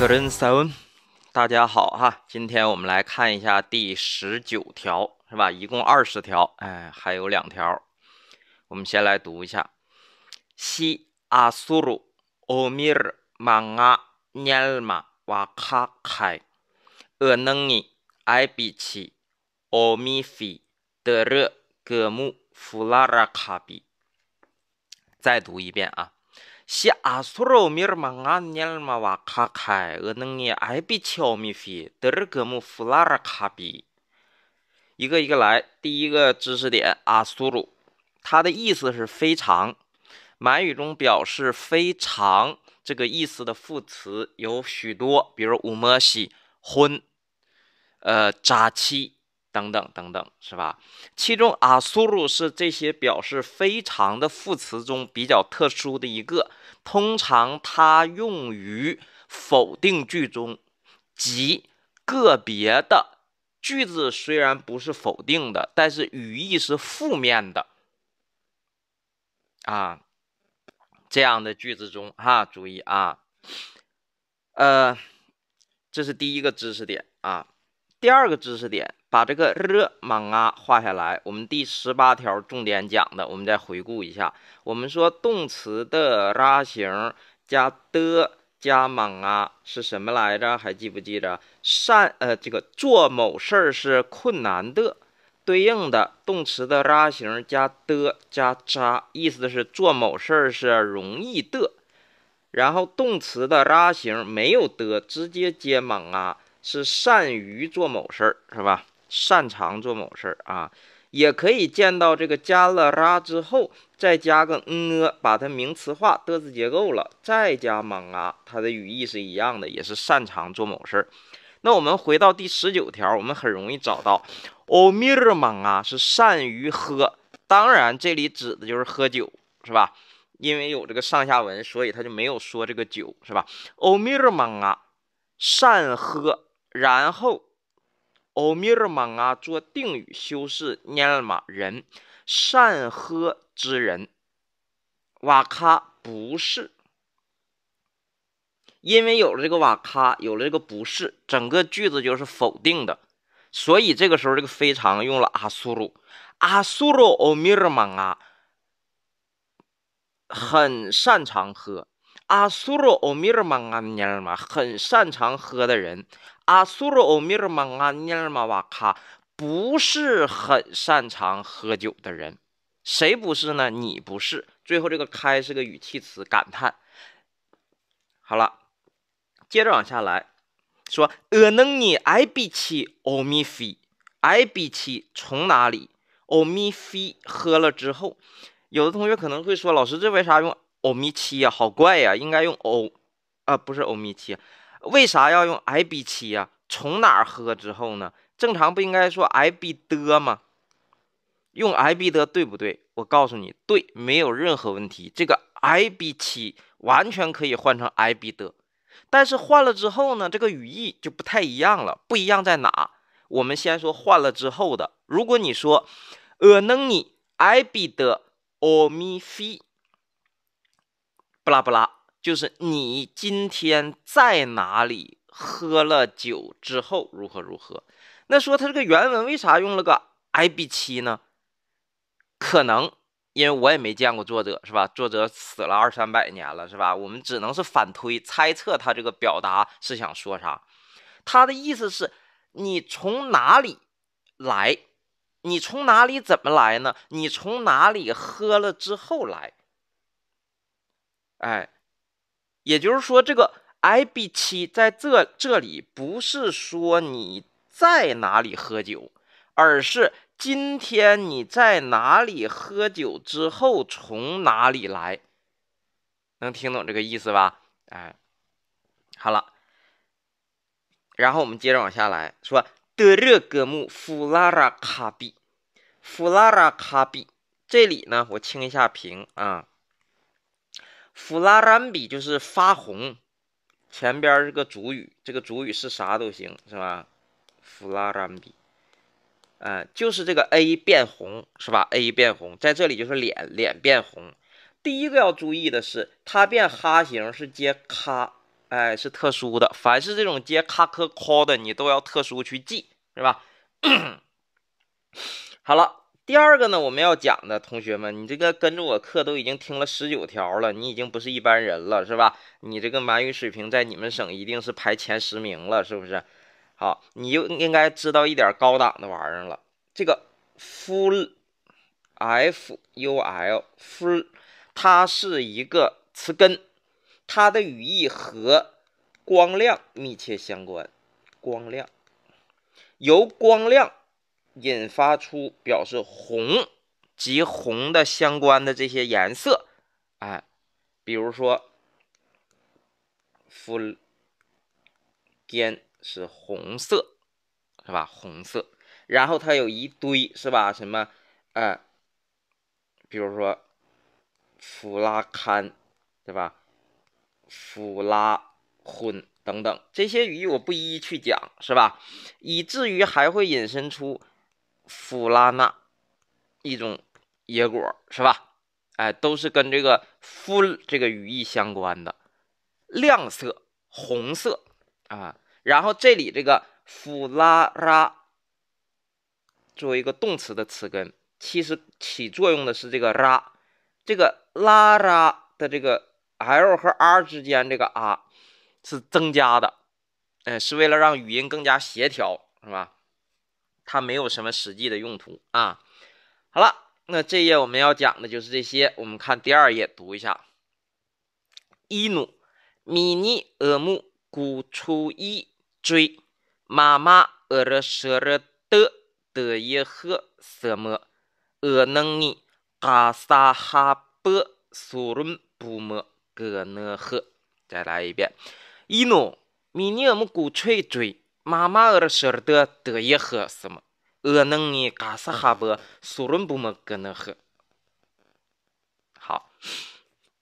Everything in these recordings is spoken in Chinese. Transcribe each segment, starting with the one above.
个人 sound，大家好哈，今天我们来看一下第十九条，是吧？一共二十条，哎，还有两条，我们先来读一下。西阿苏鲁欧米尔芒阿尼尔玛瓦卡开，厄能尼埃比奇欧米菲德热格木弗拉拉卡比。再读一遍啊。西阿苏罗米尔玛阿尼尔玛瓦卡开，厄能尼埃比乔米菲德尔格姆弗拉拉卡比，一个一个来。第一个知识点，阿苏鲁，它的意思是非常。满语中表示非常这个意思的副词有许多，比如乌摩西、婚、呃扎七。等等等等，是吧？其中阿苏鲁是这些表示非常的副词中比较特殊的一个，通常它用于否定句中，即个别的句子虽然不是否定的，但是语义是负面的。啊，这样的句子中哈，注意啊，呃，这是第一个知识点啊，第二个知识点。把这个热莽啊画下来，我们第十八条重点讲的，我们再回顾一下。我们说动词的拉形加的加满啊是什么来着？还记不记着？善呃，这个做某事儿是困难的，对应的动词的拉形加的加扎，意思是做某事儿是容易的。然后动词的拉形没有的，直接接满啊，是善于做某事儿，是吧？擅长做某事儿啊，也可以见到这个加了拉之后，再加个呢，把它名词化的字结构了，再加莽啊，它的语义是一样的，也是擅长做某事儿。那我们回到第十九条，我们很容易找到欧米尔莽啊是善于喝，当然这里指的就是喝酒，是吧？因为有这个上下文，所以他就没有说这个酒，是吧？欧米尔莽啊善喝，然后。欧米尔玛啊，做定语修饰，念了嘛人，善喝之人，瓦卡不是，因为有了这个瓦卡，有了这个不是，整个句子就是否定的，所以这个时候这个非常用了阿苏鲁，阿苏鲁欧米尔玛啊，很擅长喝。阿苏罗欧米尔玛阿尼尔玛很擅长喝的人，阿苏罗欧米尔玛阿尼尔玛瓦卡不是很擅长喝酒的人，谁不是呢？你不是。最后这个开是个语气词，感叹。好了，接着往下来说，呃，能你爱比起欧米菲，爱比起从哪里？欧米菲喝了之后，有的同学可能会说，老师，这为啥用？欧米七呀，好怪呀！应该用欧啊，不是欧米七，为啥要用 i b 七呀？从哪儿喝之后呢？正常不应该说 i b 的吗？用 i b 的对不对？我告诉你，对，没有任何问题。这个 i b 七完全可以换成 i b 的，但是换了之后呢，这个语义就不太一样了。不一样在哪？我们先说换了之后的。如果你说呃，能你 i b 的欧米菲。不拉不拉，就是你今天在哪里喝了酒之后如何如何？那说他这个原文为啥用了个 i b 七呢？可能因为我也没见过作者是吧？作者死了二三百年了是吧？我们只能是反推猜测他这个表达是想说啥。他的意思是你从哪里来？你从哪里怎么来呢？你从哪里喝了之后来？哎，也就是说，这个 i b 七在这这里不是说你在哪里喝酒，而是今天你在哪里喝酒之后从哪里来，能听懂这个意思吧？哎，好了，然后我们接着往下来说，德热格木弗拉拉卡比，弗拉拉卡比，这里呢，我清一下屏啊。弗拉兰比就是发红，前边是个主语，这个主语是啥都行，是吧？弗拉兰比，呃，就是这个 A 变红，是吧？A 变红，在这里就是脸，脸变红。第一个要注意的是，它变哈形是接咔，哎，是特殊的。凡是这种接咔咔 c 的，你都要特殊去记，是吧？好了，第二个呢，我们要讲的，同学们，你这个跟着我课都已经听了十九条了，你已经不是一般人了，是吧？你这个满语水平在你们省一定是排前十名了，是不是？好，你就应该知道一点高档的玩意儿了。这个 ful，f u l，ful，它是一个词根。它的语义和光亮密切相关，光亮由光亮引发出表示红及红的相关的这些颜色，哎，比如说，full 间是红色，是吧？红色，然后它有一堆是吧？什么，哎，比如说，弗拉堪，对吧？弗拉婚等等这些语义我不一一去讲，是吧？以至于还会引申出弗拉纳一种野果，是吧？哎，都是跟这个 f 这个语义相关的，亮色、红色啊。然后这里这个弗拉拉作为一个动词的词根，其实起作用的是这个拉，这个拉拉的这个。L 和 R 之间这个 “r” 是增加的，哎，是为了让语音更加协调，是吧？它没有什么实际的用途啊。好了，那这页我们要讲的就是这些。我们看第二页，读一下。一努米尼俄木古初一追妈妈俄勒舍勒的的耶赫什么俄能尼嘎萨哈波苏伦布么。格呢呵，再来一遍。一努米尼姆鼓吹追妈妈尔舍尔的得一呵什么？俄能尼嘎斯哈波苏伦布么格呢呵。好，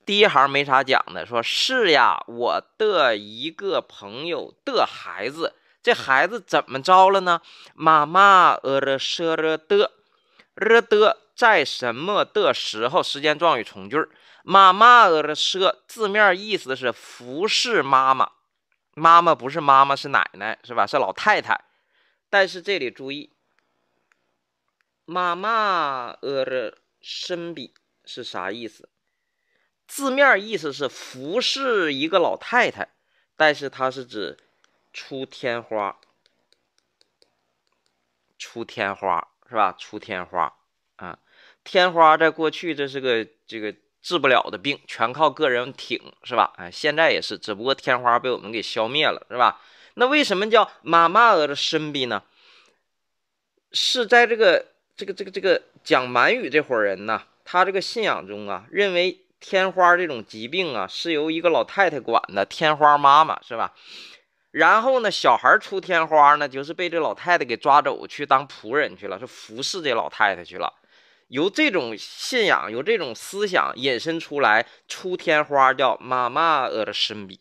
第一行没啥讲的，说是呀，我的一个朋友的孩子，这孩子怎么着了呢？妈妈尔舍尔的，尔的在什么的时候？时间状语从句儿。妈妈的舍字面意思是服侍妈妈，妈妈不是妈妈是奶奶是吧？是老太太。但是这里注意，妈妈呃的身比是啥意思？字面意思是服侍一个老太太，但是它是指出天花，出天花是吧？出天花啊，天花在过去这是个这个。治不了的病，全靠个人挺，是吧？哎，现在也是，只不过天花被我们给消灭了，是吧？那为什么叫妈妈的身病呢？是在这个这个这个这个讲满语这伙人呢，他这个信仰中啊，认为天花这种疾病啊，是由一个老太太管的，天花妈妈，是吧？然后呢，小孩出天花呢，就是被这老太太给抓走去当仆人去了，是服侍这老太太去了。由这种信仰，由这种思想引申出来，出天花叫妈妈呃的身比。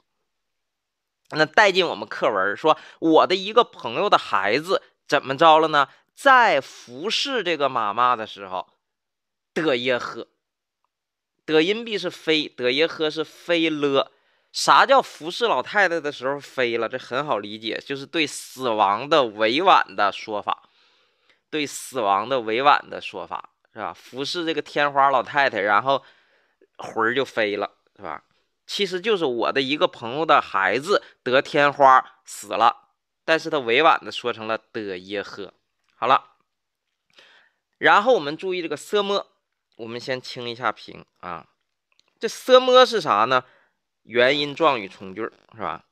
那带进我们课文说，我的一个朋友的孩子怎么着了呢？在服侍这个妈妈的时候，德耶呵，得音必是飞，德耶呵是飞了。啥叫服侍老太太的时候飞了？这很好理解，就是对死亡的委婉的说法，对死亡的委婉的说法。是吧？服侍这个天花老太太，然后魂儿就飞了，是吧？其实就是我的一个朋友的孩子得天花死了，但是他委婉的说成了得耶呵。好了，然后我们注意这个色么，我们先清一下屏啊。这色么是啥呢？原因状语从句是吧？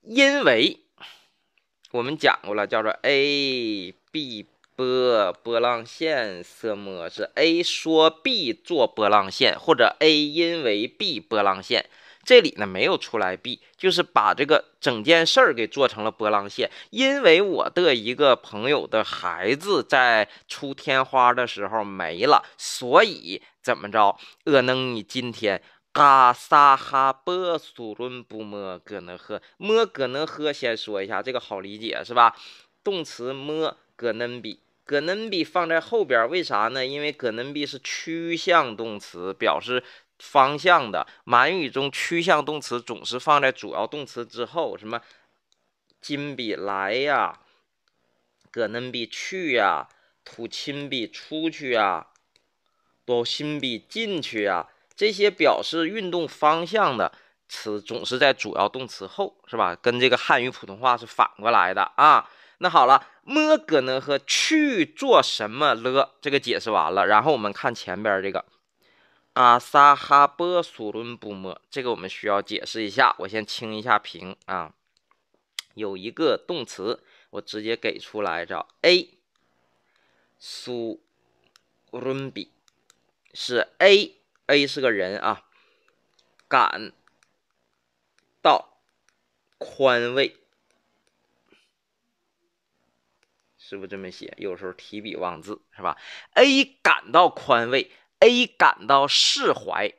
因为我们讲过了，叫做 A B。波波浪线色么是 A 说 B 做波浪线，或者 A 因为 B 波浪线。这里呢没有出来 B，就是把这个整件事儿给做成了波浪线。因为我的一个朋友的孩子在出天花的时候没了，所以怎么着？呃，能你今天嘎撒哈波苏伦不摸格能喝摸格能喝？先说一下这个好理解是吧？动词摸格能比。葛能比放在后边，为啥呢？因为葛能比是趋向动词，表示方向的。满语中趋向动词总是放在主要动词之后，什么金比来呀，葛能比去呀，土亲比出去呀，多心比进去呀，这些表示运动方向的词总是在主要动词后，是吧？跟这个汉语普通话是反过来的啊。那好了，么葛呢和去做什么了？这个解释完了，然后我们看前边这个阿萨哈波苏伦布么，这个我们需要解释一下。我先清一下屏啊，有一个动词，我直接给出来叫 a 苏伦比，是 a，a 是个人啊，感到宽慰。是不这么写？有时候提笔忘字是吧？A 感到宽慰，A 感到释怀，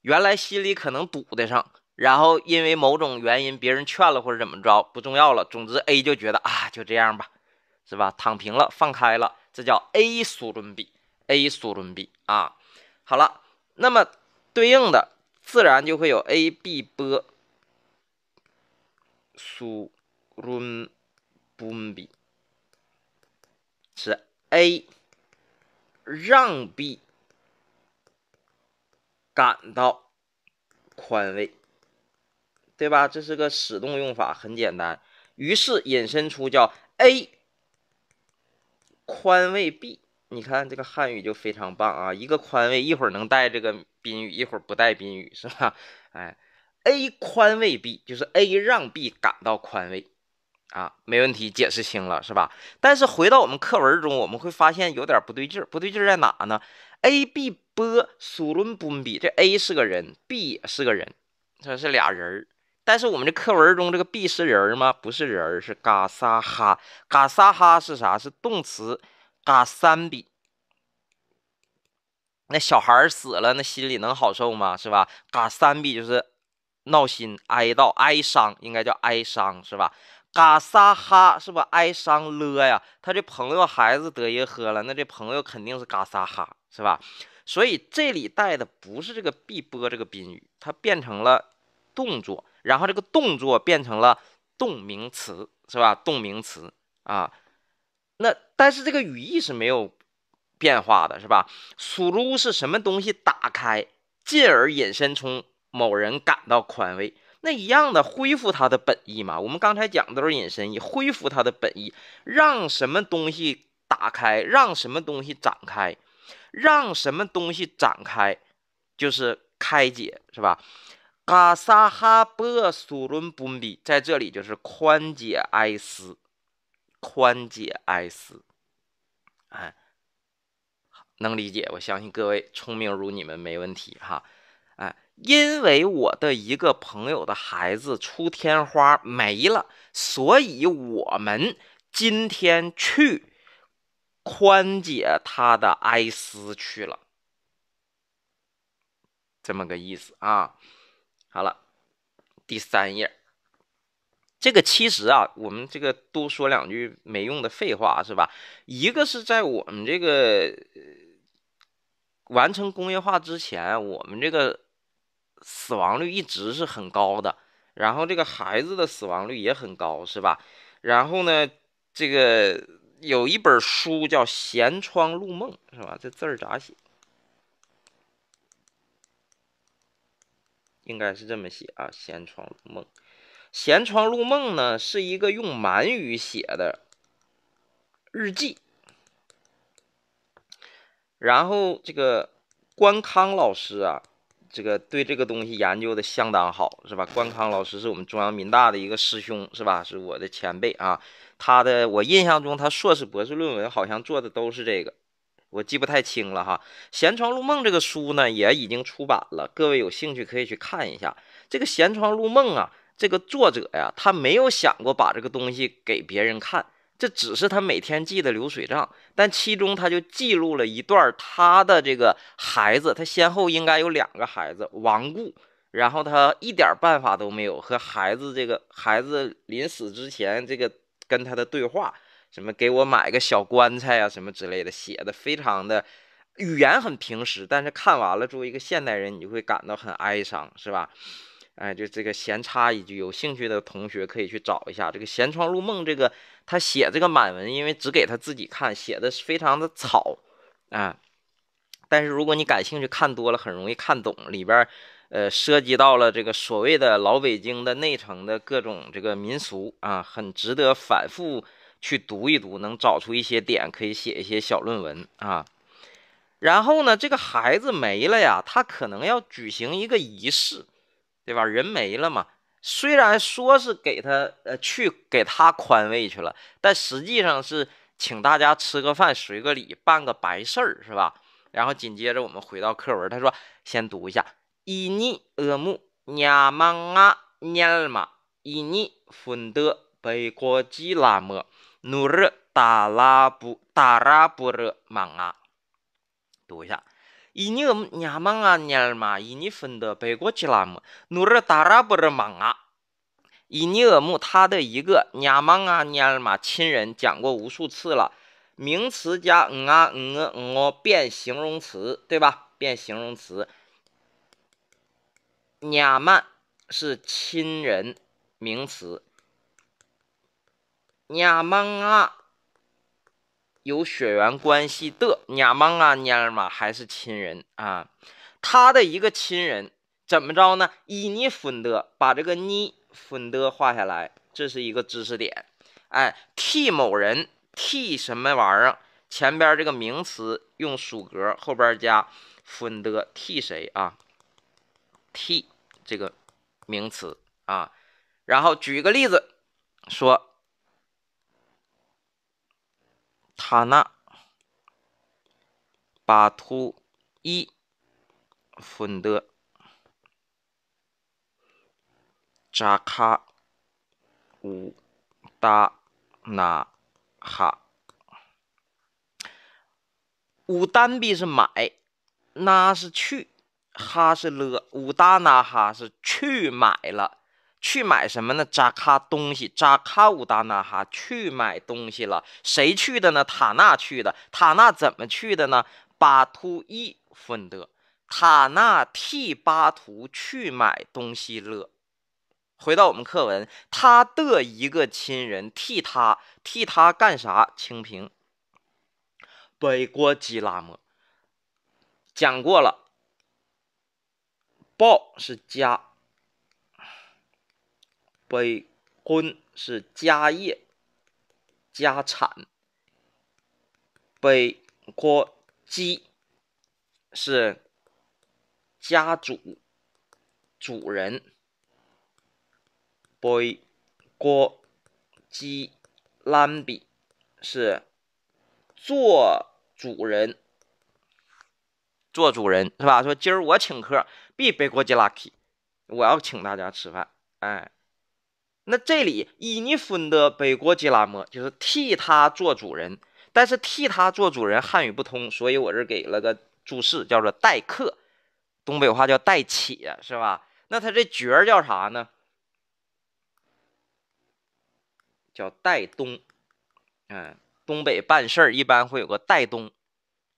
原来心里可能堵得上，然后因为某种原因，别人劝了或者怎么着，不重要了。总之，A 就觉得啊，就这样吧，是吧？躺平了，放开了，这叫 A 苏伦比，A 苏伦比啊。好了，那么对应的自然就会有 A B 波苏伦比。是 A 让 B 感到宽慰，对吧？这是个使动用法，很简单。于是引申出叫 A 宽慰 B。你看这个汉语就非常棒啊！一个宽慰，一会儿能带这个宾语，一会儿不带宾语，是吧？哎，A 宽慰 B 就是 A 让 B 感到宽慰。啊，没问题，解释清了是吧？但是回到我们课文中，我们会发现有点不对劲儿，不对劲儿在哪呢？A、B 波苏伦布比，这 A 是个人，B 也是个人，这是俩人儿。但是我们这课文中这个 B 是人吗？不是人，是嘎撒哈。嘎撒哈是啥？是动词。嘎三比，那小孩死了，那心里能好受吗？是吧？嘎三比就是闹心、哀悼、哀伤，应该叫哀伤，是吧？嘎撒哈是不哀伤了呀？他这朋友孩子得一喝了，那这朋友肯定是嘎撒哈，是吧？所以这里带的不是这个必波这个宾语，它变成了动作，然后这个动作变成了动名词，是吧？动名词啊。那但是这个语义是没有变化的，是吧？苏鲁是什么东西打开，进而引申出某人感到宽慰。那一样的恢复它的本意嘛？我们刚才讲的都是引申义，恢复它的本意，让什么东西打开，让什么东西展开，让什么东西展开，就是开解，是吧？嘎萨哈波苏伦布比在这里就是宽解哀思，宽解哀思，哎，能理解？我相信各位聪明如你们没问题哈。因为我的一个朋友的孩子出天花没了，所以我们今天去宽解他的哀思去了，这么个意思啊。好了，第三页，这个其实啊，我们这个多说两句没用的废话是吧？一个是在我们这个完成工业化之前，我们这个。死亡率一直是很高的，然后这个孩子的死亡率也很高，是吧？然后呢，这个有一本书叫《闲窗入梦》，是吧？这字儿咋写？应该是这么写啊，《闲窗入梦》。《闲窗入梦》呢是一个用满语写的日记，然后这个关康老师啊。这个对这个东西研究的相当好，是吧？关康老师是我们中央民大的一个师兄，是吧？是我的前辈啊。他的我印象中，他硕士、博士论文好像做的都是这个，我记不太清了哈。《闲窗入梦》这个书呢，也已经出版了，各位有兴趣可以去看一下。这个《闲窗入梦》啊，这个作者呀，他没有想过把这个东西给别人看。这只是他每天记的流水账，但其中他就记录了一段他的这个孩子，他先后应该有两个孩子亡故，然后他一点办法都没有，和孩子这个孩子临死之前这个跟他的对话，什么给我买个小棺材啊什么之类的，写的非常的语言很平实，但是看完了作为一个现代人，你就会感到很哀伤，是吧？哎，就这个闲插一句，有兴趣的同学可以去找一下这个《闲窗入梦》这个他写这个满文，因为只给他自己看，写的是非常的草啊。但是如果你感兴趣，看多了很容易看懂里边，呃，涉及到了这个所谓的老北京的内城的各种这个民俗啊，很值得反复去读一读，能找出一些点，可以写一些小论文啊。然后呢，这个孩子没了呀，他可能要举行一个仪式。对吧？人没了嘛，虽然说是给他呃去给他宽慰去了，但实际上是请大家吃个饭、随个礼、办个白事儿，是吧？然后紧接着我们回到课文，他说：“先读一下，伊尼俄木亚芒啊尼尔玛伊尼芬德贝国基拉莫努热达拉布达拉布热芒啊。”读一下。伊尼姆娘们啊，尼尔嘛，伊尼芬的北国吉拉姆，努热达拉布尔芒啊。伊尼尔姆他的一个娘们啊，尼尔嘛亲人讲过无数次了，名词加嗯啊嗯嗯哦变形容词，对吧？变形容词。娘们是亲人名词，娘们啊。有血缘关系的娘们啊，娘们，还是亲人啊？他的一个亲人怎么着呢？伊尼芬德，把这个尼芬德画下来，这是一个知识点。哎，替某人替什么玩意儿？前边这个名词用属格，后边加芬德，替谁啊？替这个名词啊。然后举一个例子说。塔纳。巴图伊。芬德。扎卡。乌达纳哈，乌单币是买，那是去，哈是了，乌达纳哈是去买了。去买什么呢？扎卡东西，扎卡乌达那哈去买东西了。谁去的呢？塔纳去的。塔纳怎么去的呢？巴图伊分的。塔纳替巴图去买东西了。回到我们课文，他的一个亲人替他，替他干啥？清平。北国基拉莫讲过了，报是家。北婚是家业、家产，北国基是家主、主人，北国基兰比是做主人，做主人是吧？说今儿我请客，必北国基拉 k 我要请大家吃饭，哎。那这里伊尼芬的北国吉拉莫就是替他做主人，但是替他做主人汉语不通，所以我这给了个注释，叫做代客，东北话叫代且，是吧？那他这角儿叫啥呢？叫代东。嗯，东北办事儿一般会有个代东，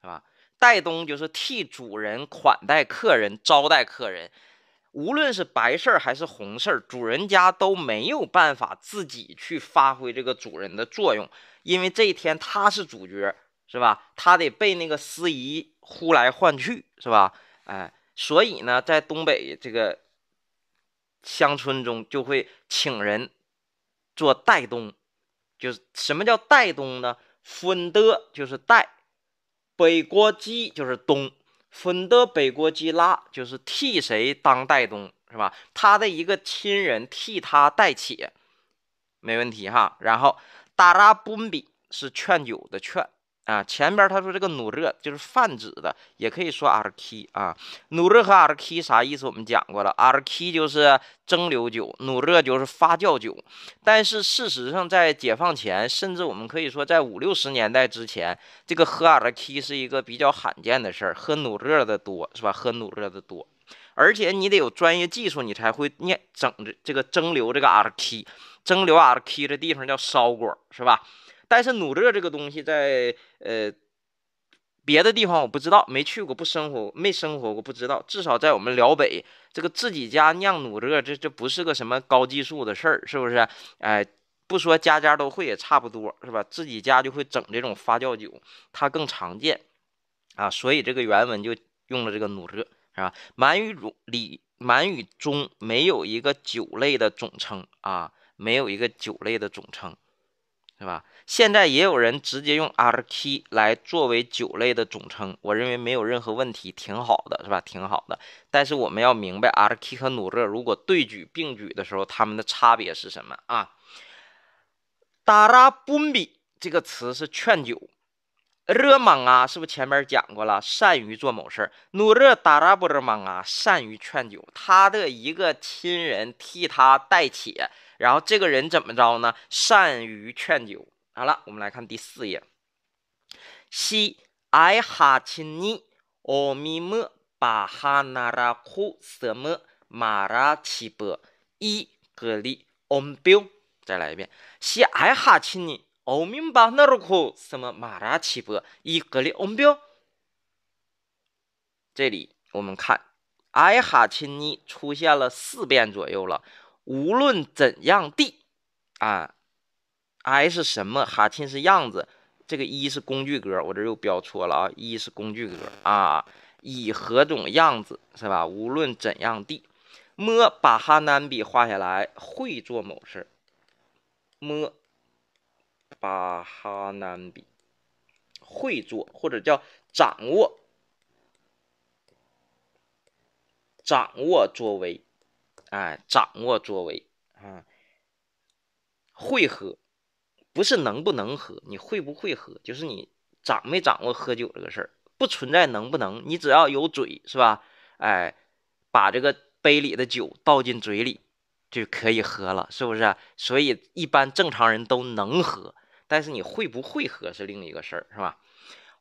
是吧？代东就是替主人款待客人，招待客人。无论是白事儿还是红事儿，主人家都没有办法自己去发挥这个主人的作用，因为这一天他是主角，是吧？他得被那个司仪呼来唤去，是吧？哎，所以呢，在东北这个乡村中，就会请人做代东，就是什么叫代东呢？分的就是代，北国鸡就是东。分的北国基拉就是替谁当代东是吧？他的一个亲人替他代且，没问题哈。然后达拉布比是劝酒的劝。啊，前边他说这个努热就是泛指的，也可以说阿尔 k 啊。努热和阿尔 k 啥意思？我们讲过了，阿尔 k 就是蒸馏酒，努热就是发酵酒。但是事实上，在解放前，甚至我们可以说在五六十年代之前，这个喝阿尔 k 是一个比较罕见的事儿，喝努热的多是吧？喝努热的多，而且你得有专业技术，你才会念整这这个蒸馏这个阿尔 k 蒸馏阿尔 k 的地方叫烧锅是吧？但是努热这个东西在呃别的地方我不知道，没去过，不生活，没生活过，不知道。至少在我们辽北，这个自己家酿努热，这这不是个什么高技术的事儿，是不是？哎，不说家家都会，也差不多，是吧？自己家就会整这种发酵酒，它更常见啊。所以这个原文就用了这个努热，是吧？满语中里，满语中没有一个酒类的总称啊，没有一个酒类的总称。是吧？现在也有人直接用 R K 来作为酒类的总称，我认为没有任何问题，挺好的，是吧？挺好的。但是我们要明白 R K 和努热如果对举并举的时候，它们的差别是什么啊？达拉布比这个词是劝酒，热莽啊，是不是前面讲过了？善于做某事儿。努热达拉布热莽啊，善于劝酒。他的一个亲人替他代且。然后这个人怎么着呢？善于劝酒。好了，我们来看第四页。西爱哈亲尼奥米莫巴哈纳拉库什么马拉奇波伊格里翁标。再来一遍。西爱哈亲尼奥米巴纳拉库什么马拉奇波伊格里翁标。这里我们看爱哈亲尼出现了四遍左右了。无论怎样地，啊，I 是什么？哈钦是样子，这个一是工具格，我这又标错了啊，一是工具格啊，以何种样子是吧？无论怎样地，摸把哈南比画下来，会做某事摸把哈南比会做或者叫掌握，掌握作为。哎，掌握作为啊，会喝，不是能不能喝，你会不会喝，就是你掌没掌握喝酒这个事儿，不存在能不能，你只要有嘴是吧？哎，把这个杯里的酒倒进嘴里就可以喝了，是不是？所以一般正常人都能喝，但是你会不会喝是另一个事儿，是吧？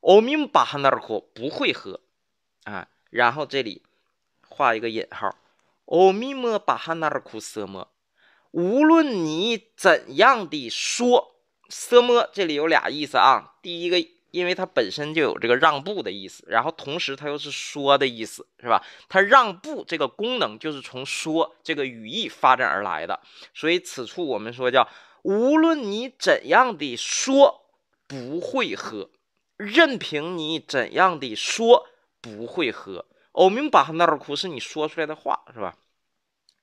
欧明巴哈那儿喝不会喝啊，然后这里画一个引号。欧米莫巴哈纳尔库色莫，无论你怎样的说，色莫这里有俩意思啊。第一个，因为它本身就有这个让步的意思，然后同时它又是说的意思，是吧？它让步这个功能就是从说这个语义发展而来的，所以此处我们说叫无论你怎样的说不会喝，任凭你怎样的说不会喝。欧明巴哈纳尔库是你说出来的话，是吧？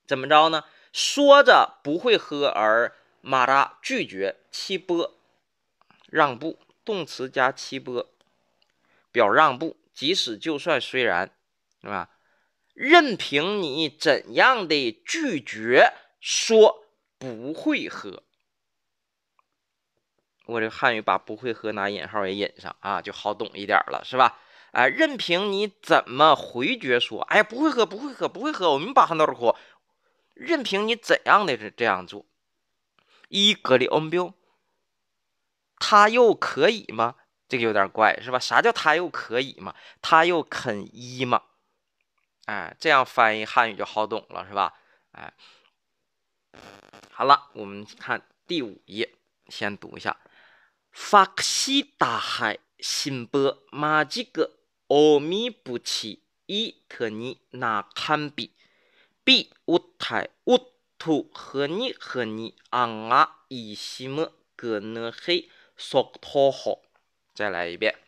怎么着呢？说着不会喝，而马达拒绝七波让步，动词加七波表让步。即使就算虽然，是吧？任凭你怎样的拒绝，说不会喝。我这汉语把不会喝拿引号也引上啊，就好懂一点了，是吧？哎，任凭你怎么回绝说，哎呀，不会喝，不会喝，不会喝，我们把汉道的喝，任凭你怎样的这这样做，一格里欧标，他又可以吗？这个有点怪，是吧？啥叫他又可以吗？他又肯一吗？哎，这样翻译汉语就好懂了，是吧？哎，好了，我们看第五页，先读一下，法西大海新波马吉格。阿弥不起伊特尼那堪比比乌泰乌土和你和你昂啊伊西么格那黑索托好，再来一遍。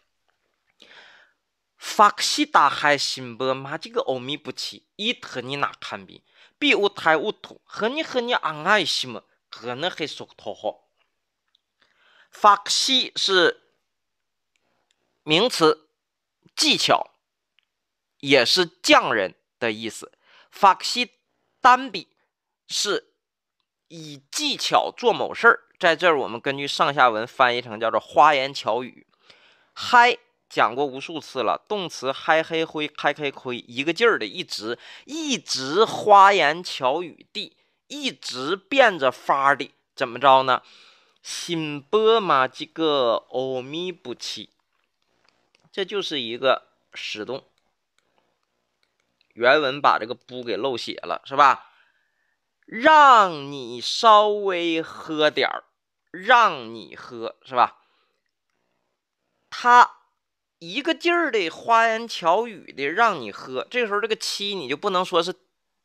法西大海新波马几个阿弥不起伊特尼那堪比比乌泰乌土和你和你昂啊伊西么格那黑索托好。法西是名词。技巧也是匠人的意思。法西单笔是以技巧做某事儿，在这儿我们根据上下文翻译成叫做花言巧语。嗨，讲过无数次了，动词嗨嘿灰开开亏，一个劲儿的一直一直花言巧语地，一直变着法儿的怎么着呢？心波嘛，这个欧米不起。这就是一个使动，原文把这个“不”给漏写了，是吧？让你稍微喝点儿，让你喝，是吧？他一个劲儿的花言巧语的让你喝，这时候这个七你就不能说是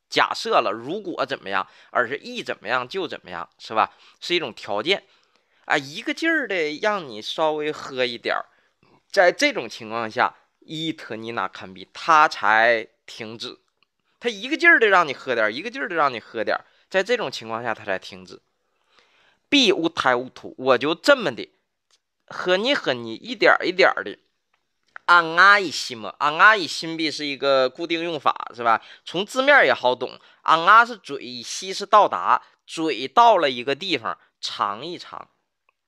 假设了，如果怎么样，而是一怎么样就怎么样，是吧？是一种条件啊，一个劲儿的让你稍微喝一点儿，在这种情况下，伊特尼娜堪比他才停止，他一个劲儿的让你喝点儿，一个劲儿的让你喝点儿，在这种情况下他才停止。B 乌胎乌土，我就这么的和你和你一点一点的。安阿伊西嘛，安阿伊心币是一个固定用法，是吧？从字面也好懂，安阿是嘴，西是到达，嘴到了一个地方，尝一尝，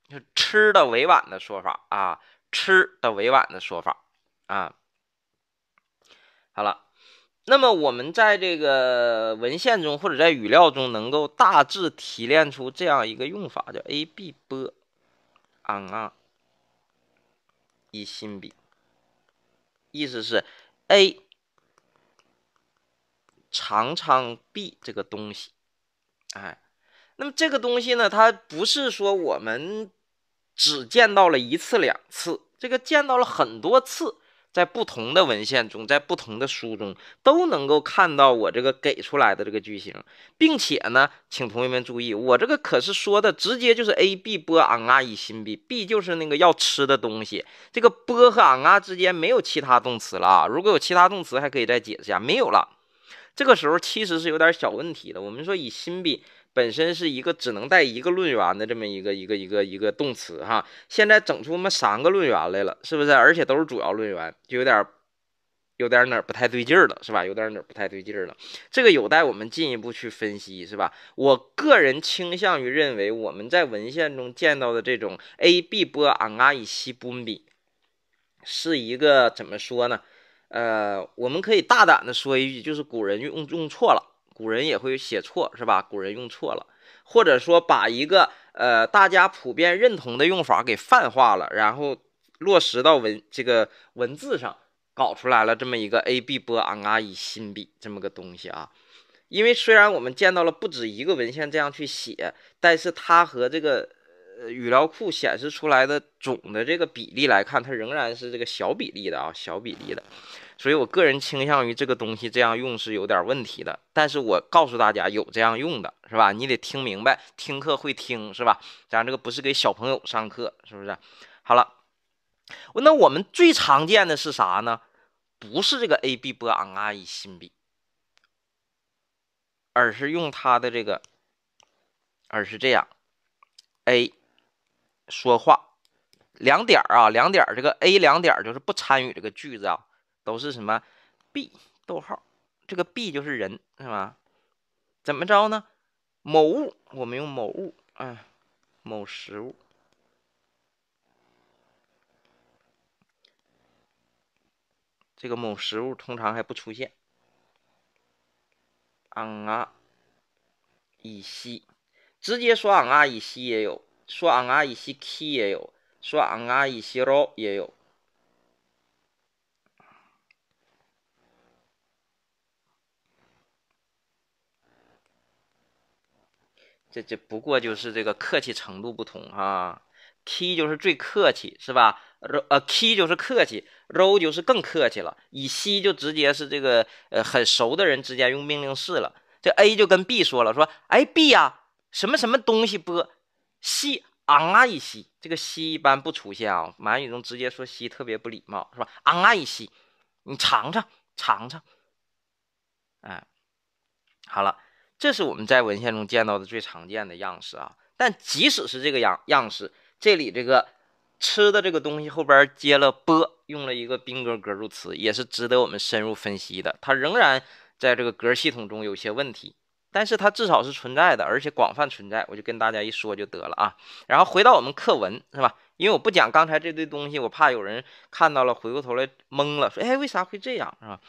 就吃的委婉的说法啊，吃的委婉的说法啊。好了，那么我们在这个文献中或者在语料中，能够大致提炼出这样一个用法，叫 A B 波，安阿伊心币。意思是，A 尝尝 B 这个东西，哎，那么这个东西呢，它不是说我们只见到了一次两次，这个见到了很多次。在不同的文献中，在不同的书中，都能够看到我这个给出来的这个句型，并且呢，请同学们注意，我这个可是说的直接就是 A B 波昂啊以心 B，B 就是那个要吃的东西，这个波和昂啊之间没有其他动词了啊，如果有其他动词，还可以再解释一下，没有了，这个时候其实是有点小问题的。我们说以心 B。本身是一个只能带一个论元的这么一个一个一个一个动词哈，现在整出么三个论元来了，是不是？而且都是主要论元，就有点有点哪儿不太对劲儿了，是吧？有点哪儿不太对劲儿了，这个有待我们进一步去分析，是吧？我个人倾向于认为，我们在文献中见到的这种 a b 波昂阿以西布比，是一个怎么说呢？呃，我们可以大胆的说一句，就是古人用用错了。古人也会写错，是吧？古人用错了，或者说把一个呃大家普遍认同的用法给泛化了，然后落实到文这个文字上，搞出来了这么一个 a b 波昂啊以新笔这么个东西啊。因为虽然我们见到了不止一个文献这样去写，但是它和这个语料库显示出来的总的这个比例来看，它仍然是这个小比例的啊，小比例的。所以，我个人倾向于这个东西这样用是有点问题的。但是我告诉大家，有这样用的，是吧？你得听明白，听课会听，是吧？咱这个不是给小朋友上课，是不是？好了，那我们最常见的是啥呢？不是这个 a b 波昂啊以心比，而是用它的这个，而是这样，a 说话两点啊，两点，这个 a 两点就是不参与这个句子啊。都是什么？b 逗号，这个 b 就是人，是吧？怎么着呢？某物，我们用某物，哎，某食物。这个某食物通常还不出现。昂啊，以西，直接说昂啊以西也有，说昂啊以西 k 也有，说昂啊以西 ro 也有。这这不过就是这个客气程度不同啊，k 就是最客气是吧？呃，k 就是客气，ro 就是更客气了。以西就直接是这个呃很熟的人之间用命令式了。这 a 就跟 b 说了，说哎 b 呀，什么什么东西播西昂啊一西，这个西一般不出现啊，满语中直接说西特别不礼貌是吧？昂啊一西，你尝尝尝尝，哎，好了。这是我们在文献中见到的最常见的样式啊，但即使是这个样样式，这里这个吃的这个东西后边接了波，用了一个宾格格助词，也是值得我们深入分析的。它仍然在这个格系统中有些问题，但是它至少是存在的，而且广泛存在。我就跟大家一说就得了啊。然后回到我们课文是吧？因为我不讲刚才这堆东西，我怕有人看到了回过头来懵了，说哎为啥会这样是吧？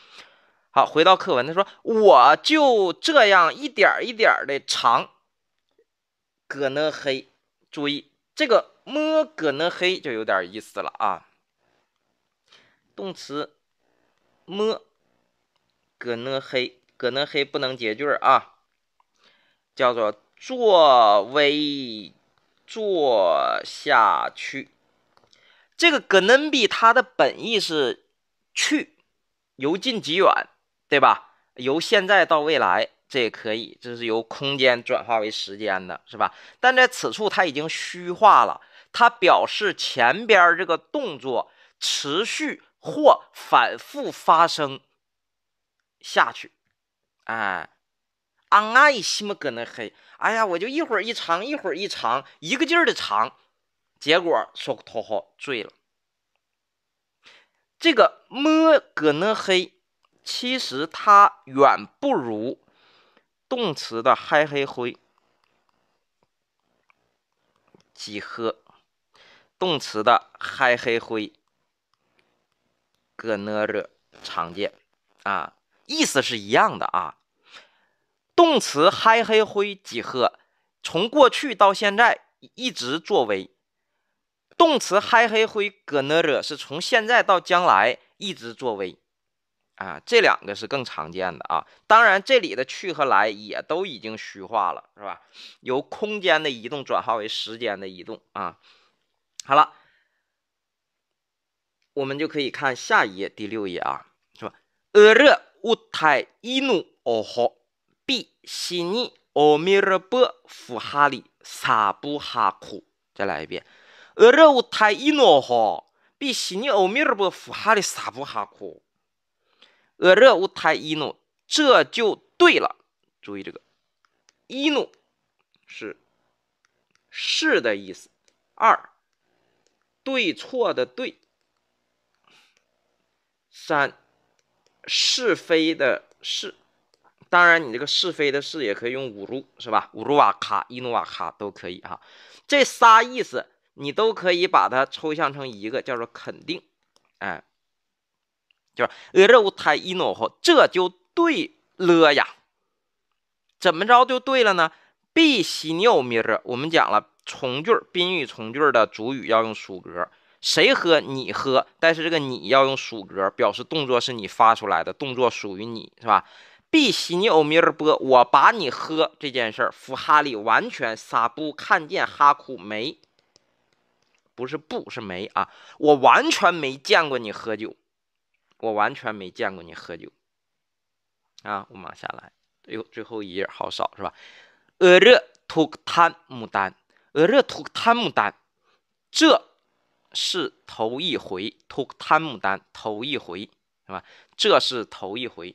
好，回到课文，他说：“我就这样一点一点的长。”葛那黑，注意这个摸葛那黑就有点意思了啊。动词摸葛那黑，葛那黑不能结句啊，叫做作为做下去。这个格能比它的本意是去，由近及远，对吧？由现在到未来，这也可以，这是由空间转化为时间的，是吧？但在此处它已经虚化了，它表示前边这个动作持续或反复发生下去，哎。啊，爱西么搁那黑，哎呀，我就一会儿一尝，一会儿一尝，一个劲儿的尝，结果说头好醉了。这个么搁那黑，其实它远不如动词的嗨黑灰。几何，动词的嗨黑灰搁那热常见。啊，意思是一样的啊。动词嗨黑灰几何，从过去到现在一直作为。动词嗨黑灰搁那着是从现在到将来一直作为。啊，这两个是更常见的啊。当然，这里的去和来也都已经虚化了，是吧？由空间的移动转化为时间的移动啊。好了，我们就可以看下一页第六页啊，是吧？俄热乌泰伊努哦吼。比西尼奥米尔波夫哈里萨布哈库，再来一遍。俄热乌泰伊诺哈比西尼奥米尔波夫哈里萨布哈库。俄热乌泰伊诺，这就对了。注意这个伊诺是是的意思。二对错的对。三是非的是。当然，你这个是非的是也可以用五路，是吧？五路瓦卡、伊努瓦卡都可以哈。这仨意思你都可以把它抽象成一个，叫做肯定。哎，就是俄热乌泰伊诺后，这就对了呀。怎么着就对了呢？必西尼欧米尔，我们讲了从句宾语从句的主语要用属格，谁喝你喝，但是这个你要用属格，表示动作是你发出来的，动作属于你，是吧？比西尼欧米尔波，我把你喝这件事儿，夫哈里完全撒不看见哈库没，不是不是没啊，我完全没见过你喝酒，我完全没见过你喝酒啊！我们往下来，哎呦，最后一页好少是吧？俄热图坦牡丹，俄热图坦牡丹，这是头一回，图坦牡丹头一回是吧？这是头一回。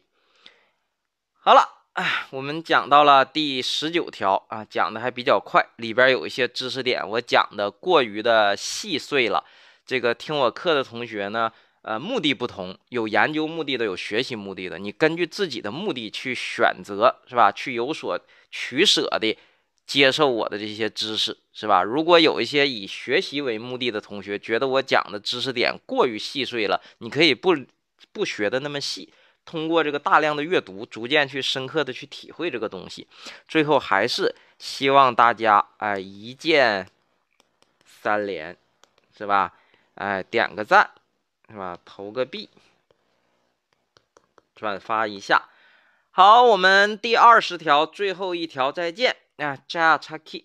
好了，哎，我们讲到了第十九条啊，讲的还比较快，里边有一些知识点我讲的过于的细碎了。这个听我课的同学呢，呃，目的不同，有研究目的的，有学习目的的，你根据自己的目的去选择，是吧？去有所取舍的接受我的这些知识，是吧？如果有一些以学习为目的的同学觉得我讲的知识点过于细碎了，你可以不不学的那么细。通过这个大量的阅读，逐渐去深刻的去体会这个东西，最后还是希望大家哎一键三连是吧？哎点个赞是吧？投个币，转发一下。好，我们第二十条，最后一条，再见。啊，加叉 key。